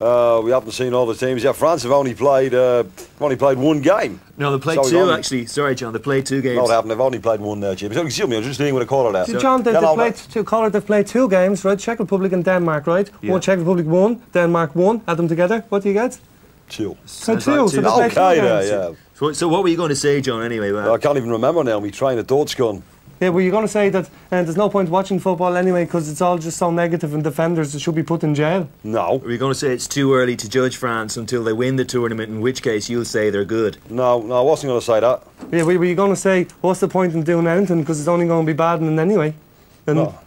Uh, we haven't seen all the teams yet. France have only played uh, only played one game. No, they played So two only- actually. Sorry, John, they played two games. No, they haven't. They've only played one there, Jim. So, Excuse me, I'm just dealing with a caller there. So John, they, Get they on played that. two. Collar, they've played two games, right? Czech Republic and Denmark, right? Yeah. One Czech Republic won, Denmark won. Add them together, what do you get? Two. So two. like So two. they played two Okay, there, yeah. So, so what were you going to say, John? Anyway, I can't even remember now. Me trying a thoughts gun. Yeah, were you going to say that uh, there's no point watching football anyway because it's all just so negative and defenders should be put in jail? No, were you going to say it's too early to judge France until they win the tournament? In which case, you'll say they're good. no, no. I wasn't going to say that. Yeah, were, were you going to say what's the point in doing anything because it's only going to be bad in anyway? And No.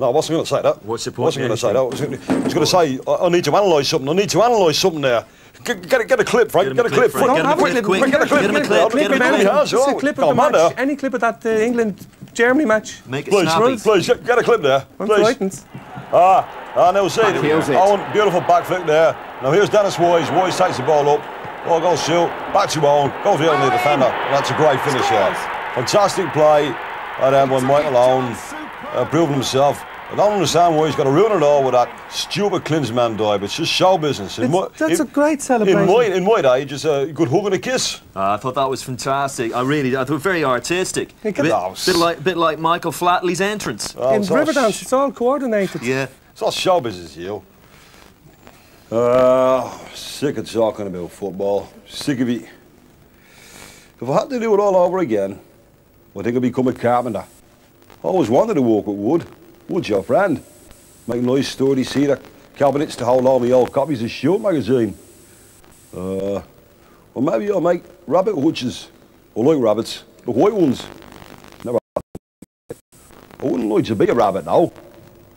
No, I wasn't going to say that. What's the point? I point wasn't in going to say that. I was gonna- I was going to say I, I need to analyse something. I need to analyse something there. Get, get, a, get a clip, Frank. Get him Get, a a clip, clip. Frank. Frank. Get a Have a clip, clip, quick. quick, Get a clip. Get a clip. Get a clip. quick, has, Just a oh. clip of Oh, the man, match. there. Any clip of that uh, England Germany match. Make it Please, snappy. please, get, get a clip there. I'm Please. Ah, ah, now see it. heels it. Owen, beautiful back flick there. Now here's Dennis Wise. Wise takes the ball up. Ball goes shoot. Back to Owen. Goes the only defender. That's a great finish there. Fantastic play. And then when Michael Owen uh, proving himself. I don't understand why he's got to ruin it all with that stupid Klinsmann dive. It's just show business. It's- my- that's in- a great celebration. In my, in my age, it's a good hug and a kiss. Uh, I thought that was fantastic. I really, I thought very artistic. You A bit, No. bit like, bit like Michael Flatley's entrance. Oh, in Riverdance, it's all coordinated. Yeah. It's all show business, you. Uh, sick of talking about football. Sick of it. If I had to do it all over again, I think I'd become a carpenter. I always wanted to work with wood. Wood's your friend. Make nice sturdy cedar cabinets to hold all my old copies of Shoot magazine. Uh, or maybe I'll make rabbit hutches. I like rabbits, the white ones. Never. I wouldn't like to be a rabbit now.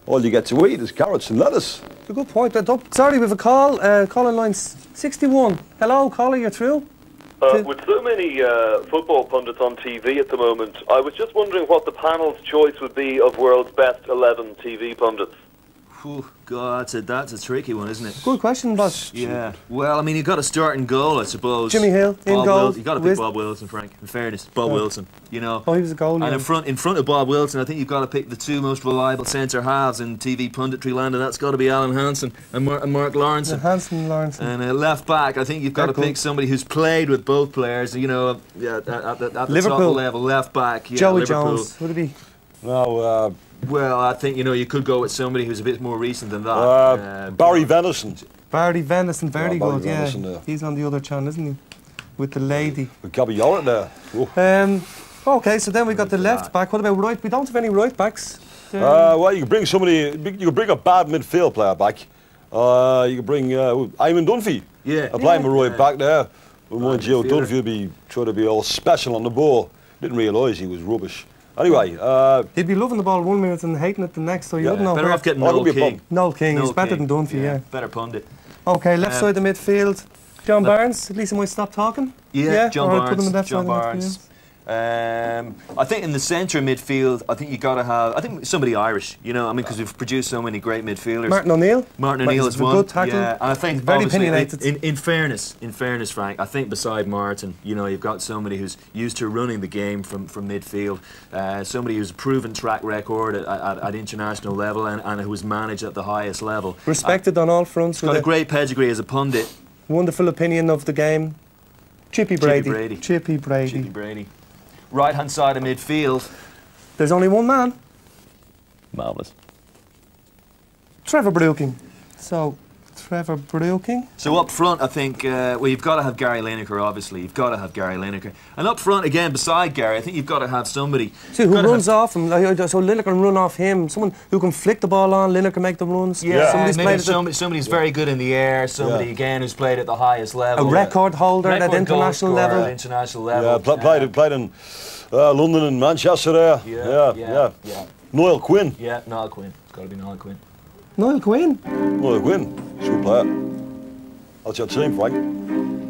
All you get to eat is carrots and lettuce. It's a good point. Don't- Sorry, we have a call. Uh, calling line 61. Hello, caller, you're through? Uh, with so many uh, football pundits on TV at the moment, I was just wondering what the panel's choice would be of world's best 11 TV pundits. Whew, God, that's a, that's a tricky one, isn't it? Good question, boss. Yeah. Well, I mean, you've got to start in goal, I suppose. Jimmy Hill, in Bob goal. You've got to pick Wiz- Bob Wilson, Frank. In fairness, Bob Wilson. You know. Oh, he was a goalie. And in front, in front of Bob Wilson, I think you've got to pick the two most reliable centre halves in TV punditry land, and that's got to be Alan Hansen and, Mar- and Mark Lawrenson. Uh, Hansen Lawrenson. And uh, left back, I think you've got to pick good. somebody who's played with both players. You know, yeah, at, at, the- at the Liverpool. top level, left back. Yeah, Joey Liverpool. Jones. Would it be? Now, uh, Well, I think you know you could go with somebody who's a bit more recent than that. uh, Uh, Barry Venison Barry Venison, very Yeah, good, yeah. Venison, yeah. He's on the other channel, isn't he? With the lady. with Gabby Yorath there. Oh. Um, okay, so then we got the left back. What about right? We don't have any right backs. Uh, well, you can bring somebody. You can bring a bad midfield player back. Uh, you can bring uh, Eamon Dunphy. Yeah. I play him Yeah. right back there. But mind you, midfielder. Dunphy would be trying to be all special on the ball. Didn't realise he was rubbish. Anyway, uh, He'd be loving the ball one minute and hating it the next, so you Yeah, wouldn't know better where. off getting it'll Noel be a King. bump. Noel King, he's Noel better King. than Dunphy, yeah. Better pundit. Okay, left Um, side of midfield. John Barnes, at least he might stop talking. Yeah, John Barnes. Put him in left John side of Barnes. Midfield. Um, I think in the centre of midfield, I think you got to have. I think somebody Irish. You know, I mean, because we've produced so many great midfielders. Martin O'Neill. Martin O'Neill is a one. good tackle. Yeah, and I think He's very in, opinionated. in, in fairness, in fairness, Frank, I think beside Martin, you know, you've got somebody who's used to running the game from, from midfield, uh, somebody who's a proven track record at, at, at international level and, and who's managed at the highest level. Respected on all fronts. Got With a a great pedigree as a pundit. wonderful opinion of the game. Chippy Brady. Brady. Chippy Brady. Chippy Brady. Right hand side of midfield. There's only one man, Marvellous. Trevor Brooking. So, Trevor Brooking. So up front, I think uh, well, you've got to have Gary Lineker. Obviously, you've got to have Gary Lineker. And up front again, beside Gary, I think you've got to have somebody See, who runs have- off him. Like, so Lineker can run off him. Someone who can flick the ball on, Lineker can make the runs. Yeah, Somebody's maybe played at the- somebody, somebody's very good in the air. Somebody Yeah. again who's played at the highest level. a record holder Record at international level. At international yeah, level. pl- played, played in uh, London and Manchester there. Yeah, yeah, yeah, yeah. yeah. Noel Quinn. Yeah, Niall Quinn. It's got to be Niall Quinn. Noel Quinn. Noel Quinn. He's a good player. That's your team, Frank.